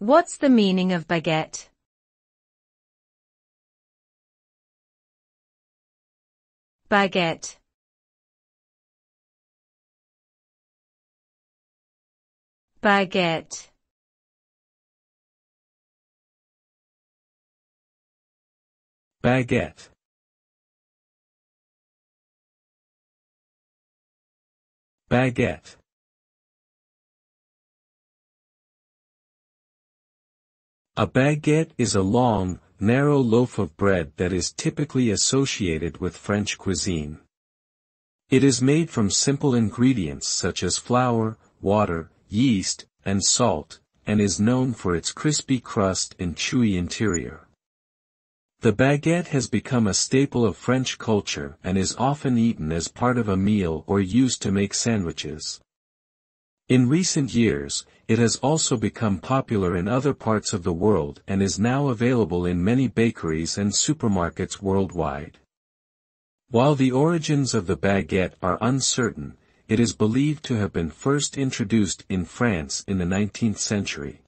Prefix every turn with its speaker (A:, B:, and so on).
A: What's the meaning of baguette? Baguette. Baguette.
B: Baguette. Baguette. A baguette is a long, narrow loaf of bread that is typically associated with French cuisine. It is made from simple ingredients such as flour, water, yeast, and salt, and is known for its crispy crust and chewy interior. The baguette has become a staple of French culture and is often eaten as part of a meal or used to make sandwiches. In recent years, it has also become popular in other parts of the world and is now available in many bakeries and supermarkets worldwide. While the origins of the baguette are uncertain, it is believed to have been first introduced in France in the 19th century.